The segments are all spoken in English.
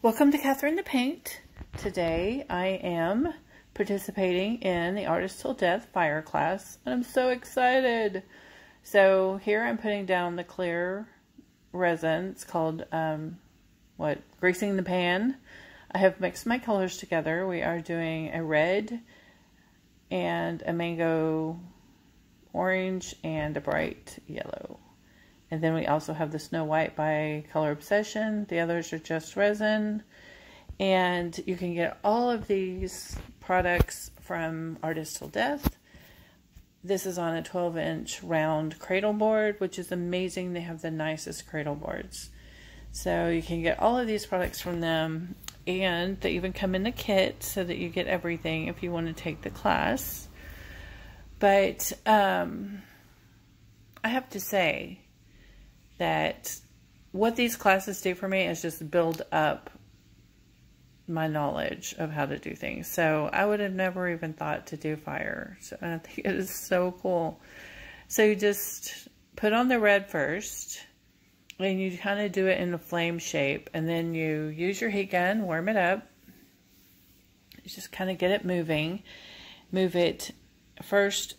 Welcome to Catherine the Paint. Today I am participating in the Artist Till Death fire class and I'm so excited. So here I'm putting down the clear resin. It's called, um, what, Greasing the Pan. I have mixed my colors together. We are doing a red and a mango orange and a bright yellow. And then we also have the Snow White by Color Obsession. The others are just resin. And you can get all of these products from Artist Till Death. This is on a 12 inch round cradle board, which is amazing. They have the nicest cradle boards. So you can get all of these products from them. And they even come in a kit so that you get everything if you want to take the class. But um, I have to say, that what these classes do for me is just build up my knowledge of how to do things. So I would have never even thought to do fire. So I think it is so cool. So you just put on the red first and you kind of do it in a flame shape and then you use your heat gun, warm it up. You just kind of get it moving. Move it first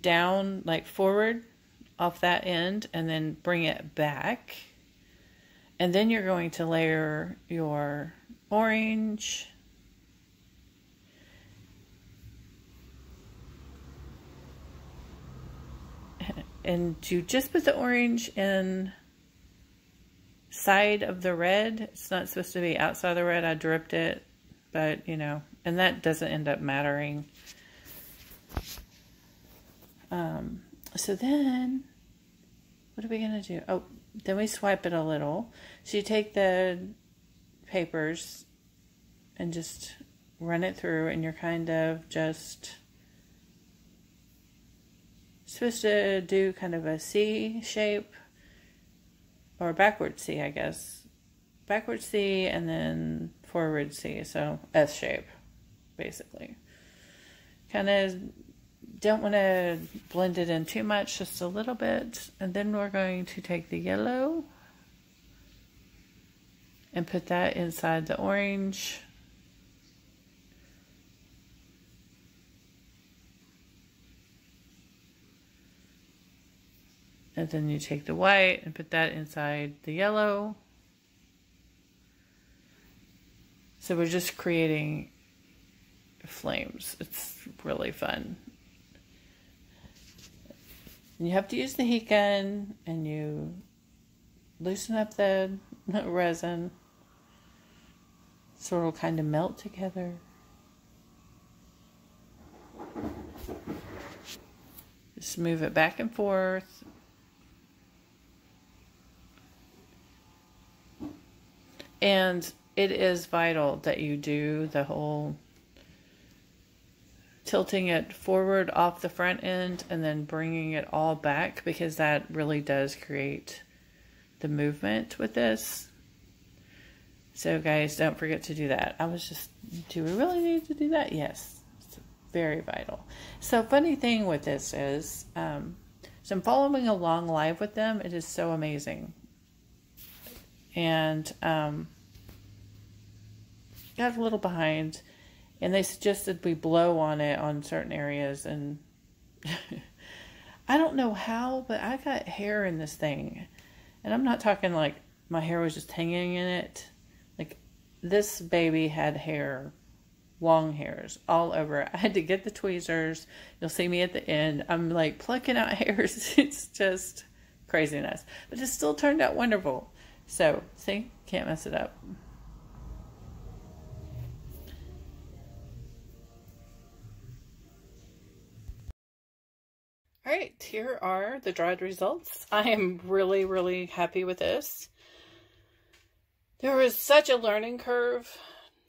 down like forward off that end and then bring it back. And then you're going to layer your orange. And you just put the orange in side of the red. It's not supposed to be outside the red. I dripped it, but you know, and that doesn't end up mattering. Um, so then, what are we going to do? Oh, then we swipe it a little. So you take the papers and just run it through, and you're kind of just supposed to do kind of a C shape or backward C, I guess. Backward C and then forward C, so S shape, basically. Kind of don't want to blend it in too much, just a little bit. And then we're going to take the yellow and put that inside the orange. And then you take the white and put that inside the yellow. So we're just creating flames. It's really fun. And you have to use the heat gun and you loosen up the resin so it'll kind of melt together. Just move it back and forth. And it is vital that you do the whole tilting it forward off the front end and then bringing it all back because that really does create the movement with this. So guys, don't forget to do that. I was just, do we really need to do that? Yes, it's very vital. So funny thing with this is, um, so I'm following along live with them. It is so amazing. And um, got a little behind and they suggested we blow on it on certain areas and I don't know how, but I got hair in this thing. And I'm not talking like my hair was just hanging in it. Like this baby had hair, long hairs all over. I had to get the tweezers. You'll see me at the end. I'm like plucking out hairs. it's just craziness. But it still turned out wonderful. So, see, can't mess it up. All right, here are the dried results. I am really, really happy with this. There was such a learning curve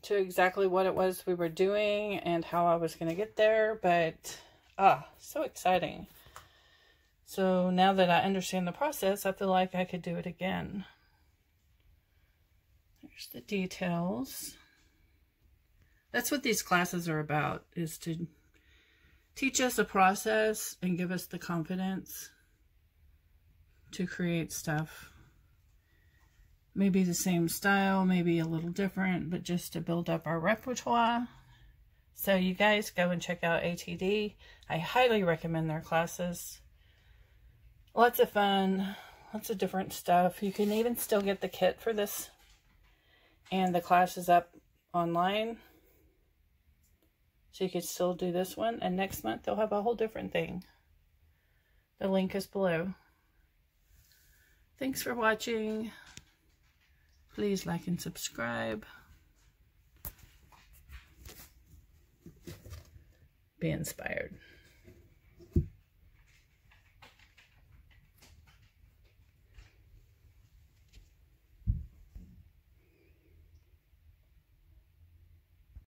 to exactly what it was we were doing and how I was going to get there, but ah, so exciting. So now that I understand the process, I feel like I could do it again. There's the details. That's what these classes are about, is to teach us a process and give us the confidence to create stuff. maybe the same style, maybe a little different, but just to build up our repertoire. So you guys go and check out ATD. I highly recommend their classes. Lots of fun, lots of different stuff. You can even still get the kit for this. And the class is up online. So you could still do this one. And next month they'll have a whole different thing. The link is below. Thanks for watching. Please like and subscribe. Be inspired.